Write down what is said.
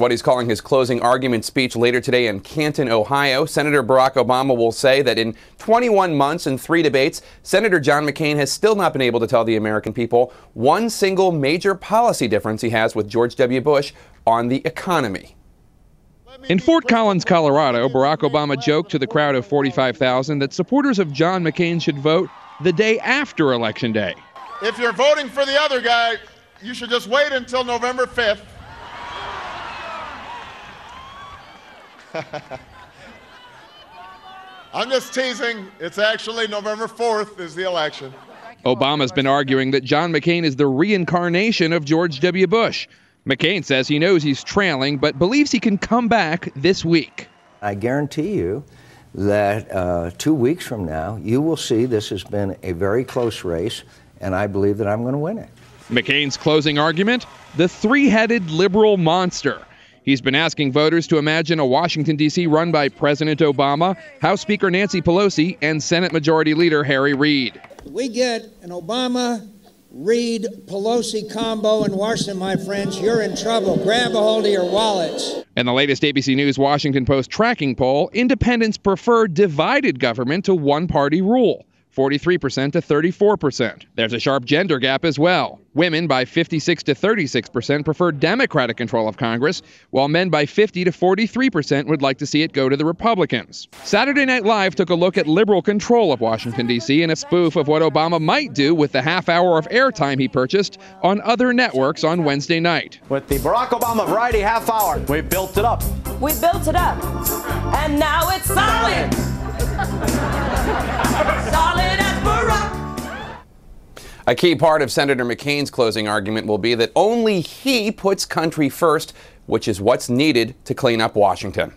what he's calling his closing argument speech later today in Canton, Ohio. Senator Barack Obama will say that in 21 months and three debates, Senator John McCain has still not been able to tell the American people one single major policy difference he has with George W. Bush on the economy. In Fort Collins, Colorado, Barack Obama joked to the crowd of 45,000 that supporters of John McCain should vote the day after Election Day. If you're voting for the other guy, you should just wait until November 5th I'm just teasing. It's actually November 4th is the election. Obama's been arguing that John McCain is the reincarnation of George W. Bush. McCain says he knows he's trailing, but believes he can come back this week. I guarantee you that uh, two weeks from now, you will see this has been a very close race, and I believe that I'm going to win it. McCain's closing argument the three headed liberal monster. He's been asking voters to imagine a Washington, D.C. run by President Obama, House Speaker Nancy Pelosi, and Senate Majority Leader Harry Reid. We get an Obama Reid Pelosi combo in Washington, my friends. You're in trouble. Grab a hold of your wallets. In the latest ABC News Washington Post tracking poll, independents prefer divided government to one party rule. 43% to 34%. There's a sharp gender gap as well. Women by 56 to 36% prefer Democratic control of Congress, while men by 50 to 43% would like to see it go to the Republicans. Saturday Night Live took a look at liberal control of Washington, D.C. in a spoof of what Obama might do with the half hour of airtime he purchased on other networks on Wednesday night. With the Barack Obama Variety Half Hour, we built it up. We built it up, and now it's solid. A key part of Senator McCain's closing argument will be that only he puts country first, which is what's needed to clean up Washington.